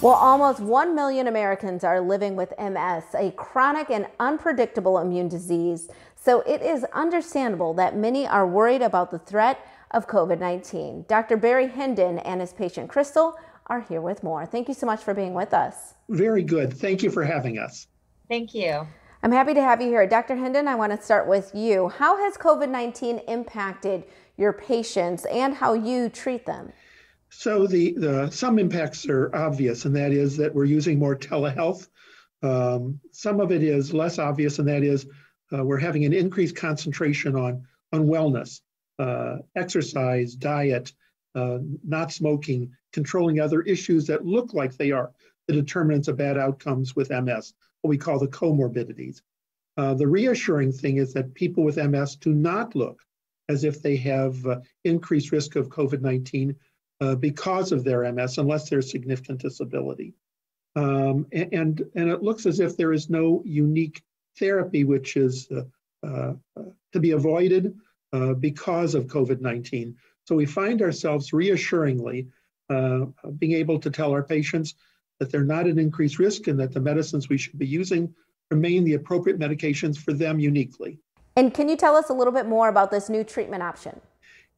Well, almost 1 million Americans are living with MS, a chronic and unpredictable immune disease. So it is understandable that many are worried about the threat of COVID 19. Dr. Barry Hendin and his patient Crystal are here with more. Thank you so much for being with us. Very good. Thank you for having us. Thank you. I'm happy to have you here. Dr. Hendin, I want to start with you. How has COVID 19 impacted your patients and how you treat them? So the, the some impacts are obvious, and that is that we're using more telehealth. Um, some of it is less obvious, and that is uh, we're having an increased concentration on on wellness, uh, exercise, diet, uh, not smoking, controlling other issues that look like they are the determinants of bad outcomes with MS, what we call the comorbidities. Uh, the reassuring thing is that people with MS do not look as if they have uh, increased risk of COVID 19 uh, because of their MS, unless there's significant disability. Um, and, and it looks as if there is no unique therapy which is uh, uh, to be avoided uh, because of COVID 19. So we find ourselves reassuringly uh, being able to tell our patients that they're not at increased risk and that the medicines we should be using remain the appropriate medications for them uniquely. And can you tell us a little bit more about this new treatment option?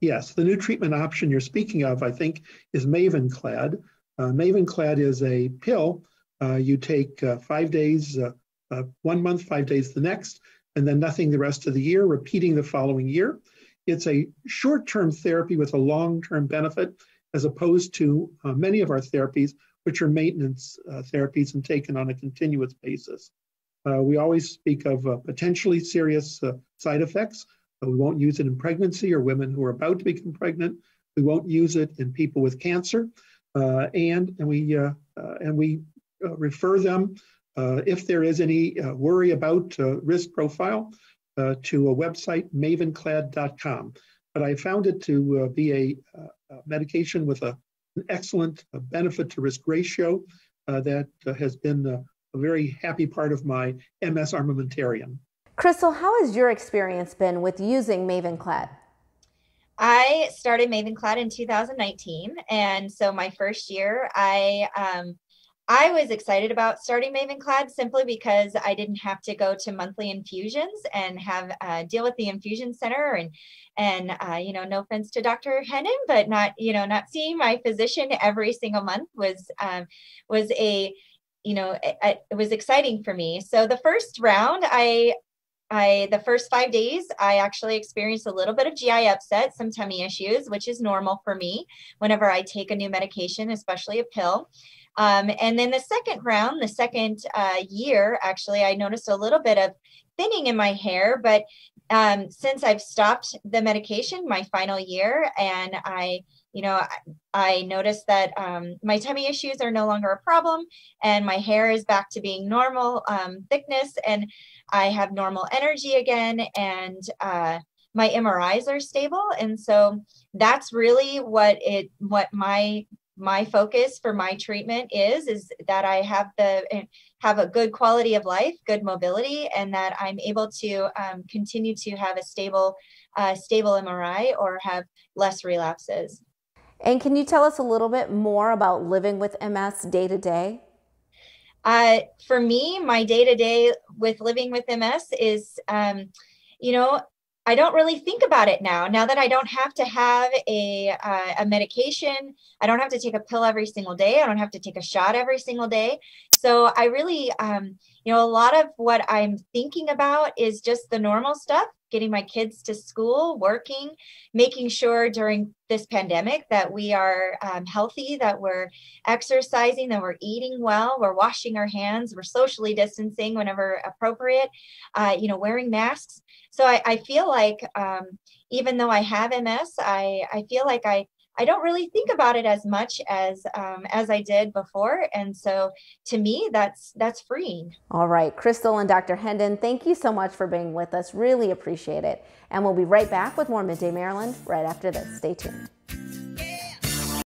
Yes, the new treatment option you're speaking of, I think, is Mavenclad. Uh, Mavenclad is a pill uh, you take uh, five days, uh, uh, one month, five days the next, and then nothing the rest of the year, repeating the following year. It's a short term therapy with a long term benefit, as opposed to uh, many of our therapies, which are maintenance therapies and taken on a continuous basis. we always speak of potentially serious side effects. We won't use it in pregnancy or women who are about to become pregnant. We won't use it in people with cancer, uh, and and we uh, uh, and we uh, refer them uh, if there is any worry about risk profile to a website mavenclad.com. But I found it to be a, a, medication with a, an excellent benefit to risk ratio that has been a very happy part of my MS armamentarium. Crystal, how has your experience been with using Mavenclad? I started Mavenclad in 2019, and so my first year, I um, I was excited about starting Mavenclad simply because I didn't have to go to monthly infusions and have uh, deal with the infusion center and and uh, you know no offense to Dr. Hendin, but not you know not seeing my physician every single month was um, was a you know it, it was exciting for me. So the first round, I I the first five days I actually experienced a little bit of GI upset, some tummy issues, which is normal for me whenever I take a new medication, especially a pill. Um, and then the second round, the second uh, year, actually, I noticed a little bit of thinning in my hair, but um, since I've stopped the medication, my final year, and I you know, I, I noticed that um, my tummy issues are no longer a problem and my hair is back to being normal um, thickness and I have normal energy again and uh, my MRIs are stable. And so that's really what it, what my, my focus for my treatment is, is that I have the, eh, have a good quality of life, good mobility, and that I'm able to um, continue to have a stable, uh, stable MRI or have less relapses. And can you tell us a little bit more about living with MS day to day? Uh, for me, my day to day with living with MS is, um, you know, I don't really think about it now. Now that I don't have to have a uh, a medication, I don't have to take a pill every single day. I don't have to take a shot every single day. So I really, um, you know, a lot of what I'm thinking about is just the normal stuff getting my kids to school, working, making sure during this pandemic that we are um, healthy, that we're exercising, that we're eating well, we're washing our hands, we're socially distancing whenever appropriate, uh, you know, wearing masks. So I, I feel like um, even though I have MS, I, I feel like I I don't really think about it as much as um, as I did before, and so to me, that's that's freeing. All right, Crystal and Dr. Hendin, thank you so much for being with us. Really appreciate it, and we'll be right back with more Midday Maryland right after this. Stay tuned.